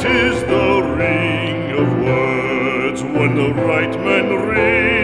Tis the ring of words when the right man rings.